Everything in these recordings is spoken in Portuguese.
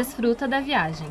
Desfruta da viagem.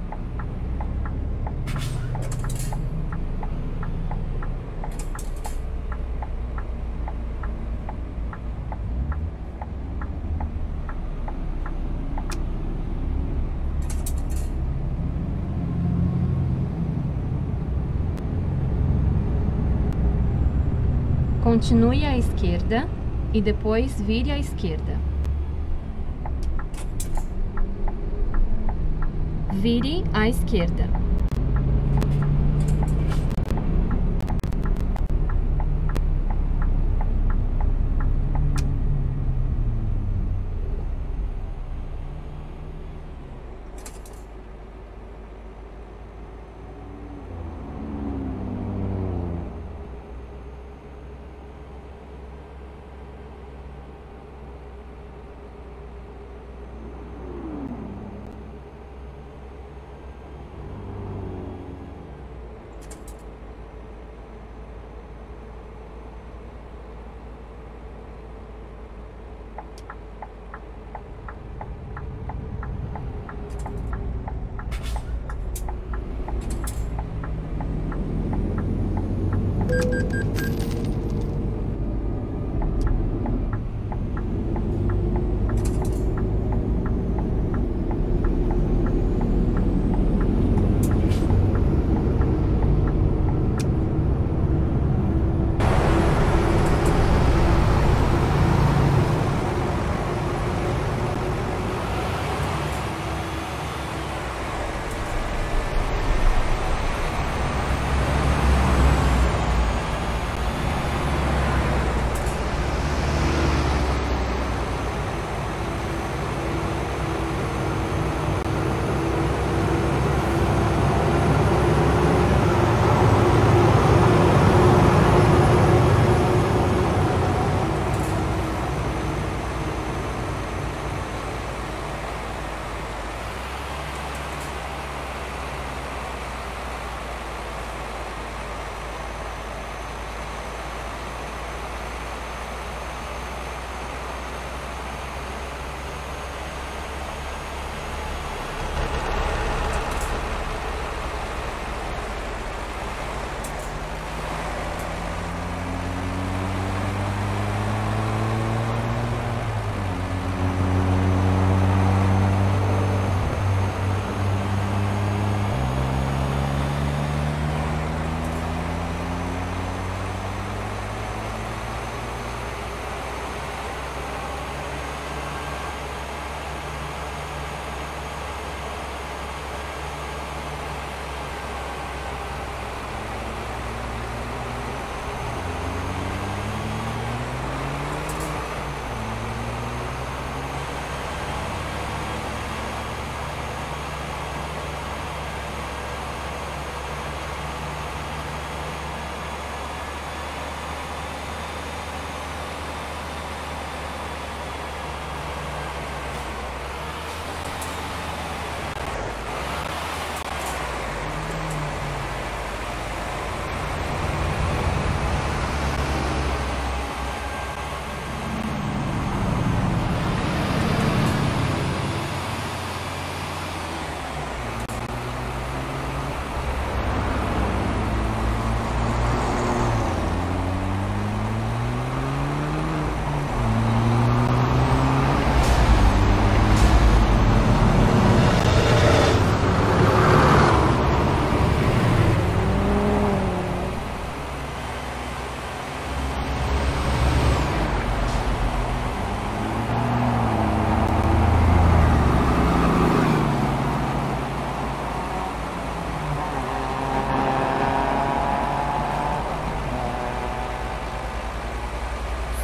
Continue à esquerda e depois vire à esquerda. Vire à esquerda.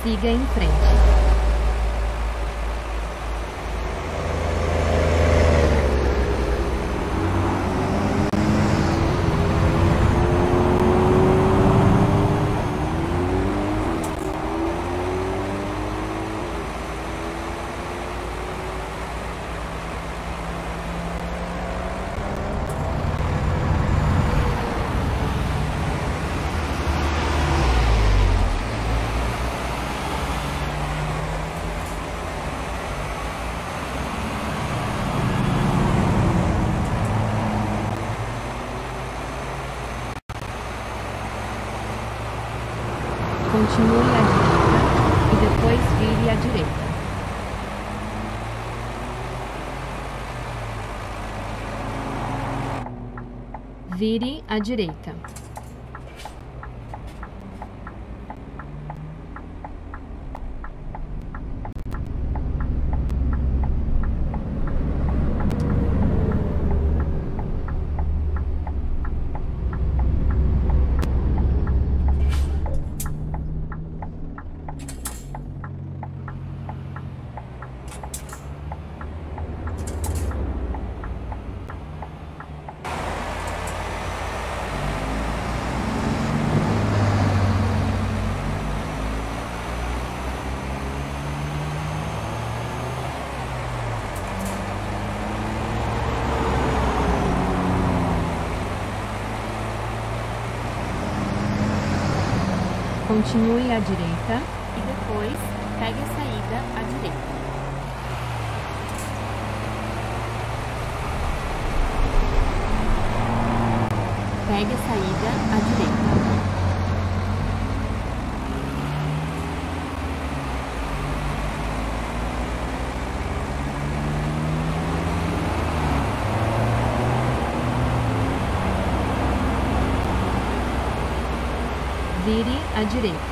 Siga em frente. Continue à direita e depois vire à direita. Vire à direita. Continue à direita e depois pegue a saída à direita. Pegue a saída à direita. Vire à direita.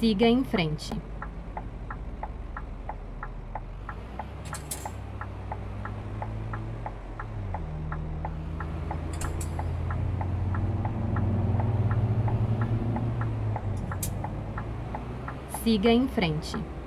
Siga em frente. Siga em frente.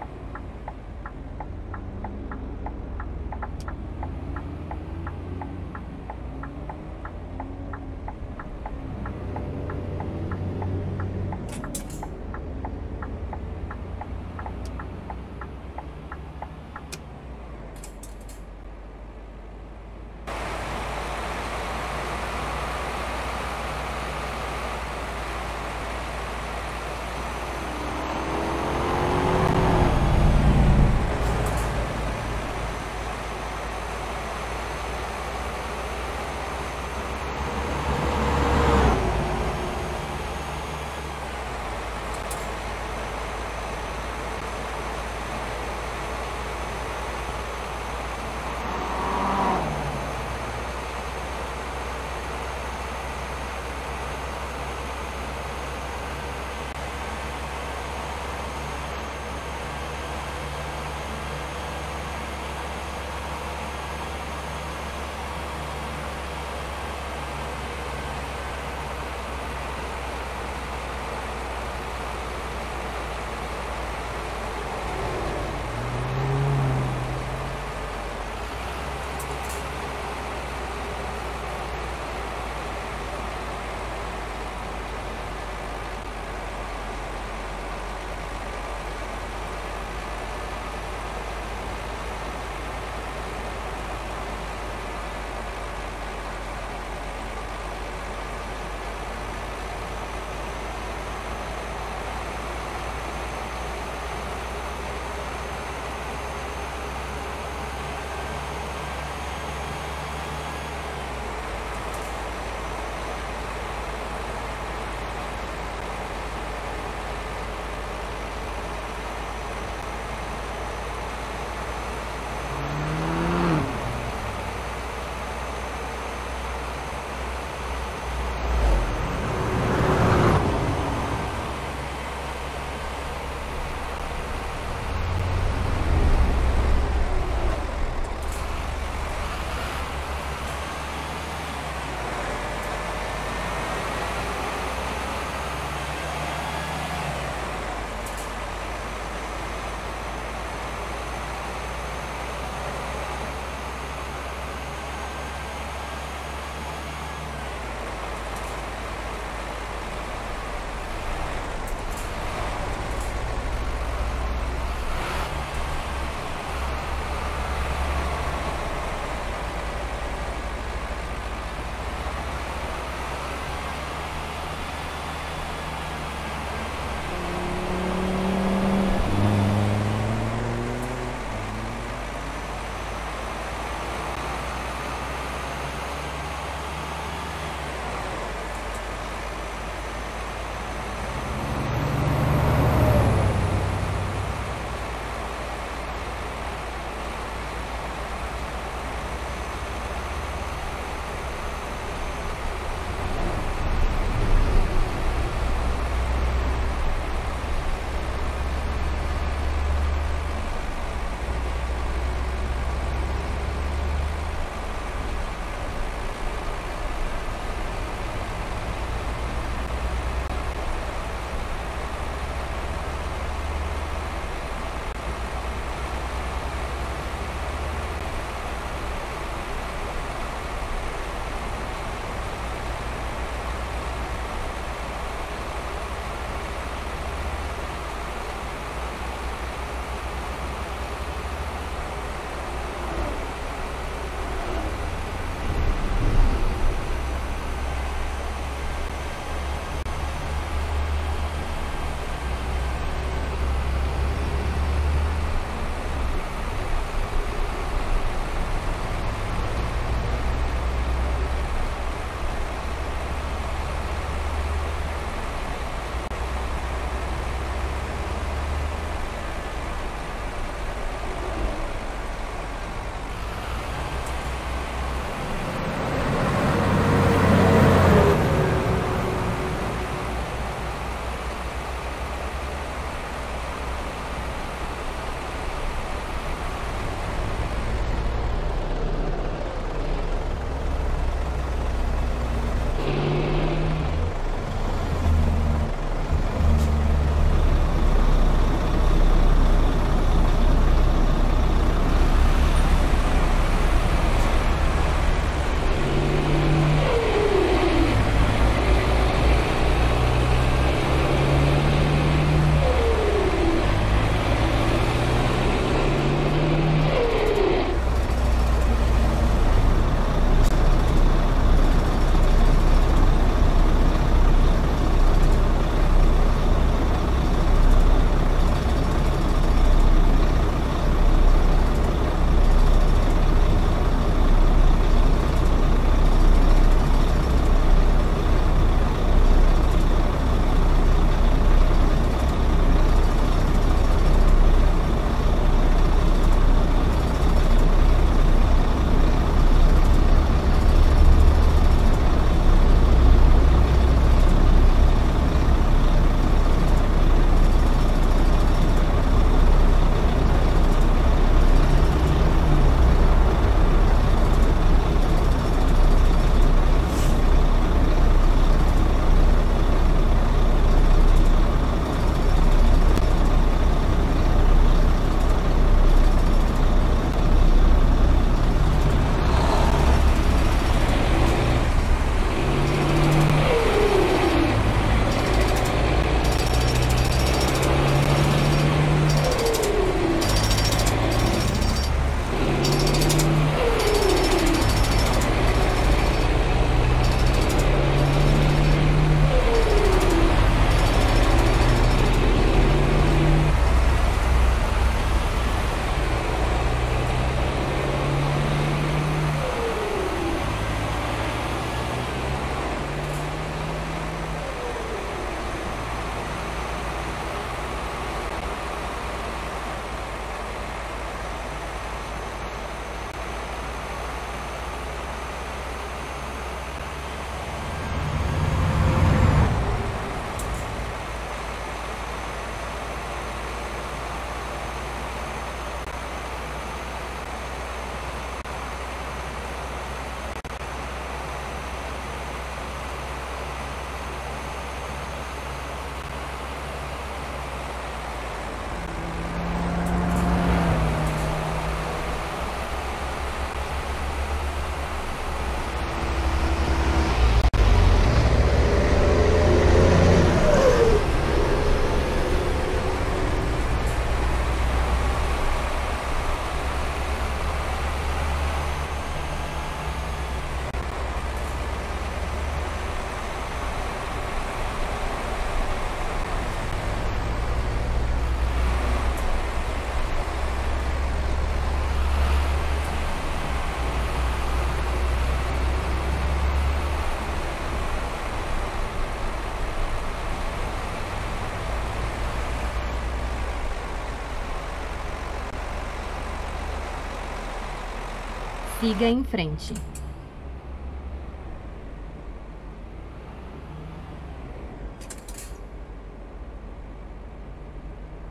Siga em frente.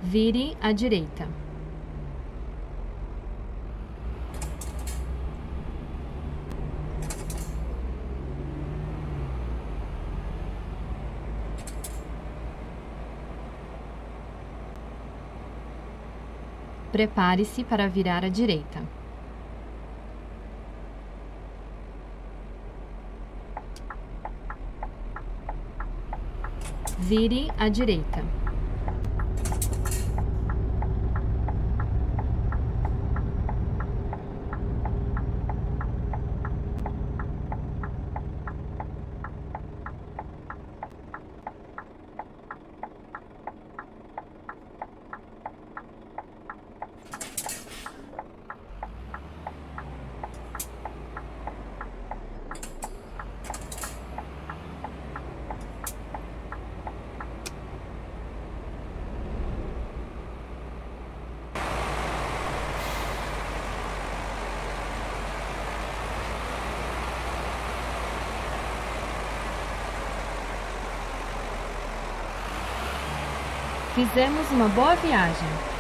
Vire à direita. Prepare-se para virar à direita. Vire à direita. Fizemos uma boa viagem.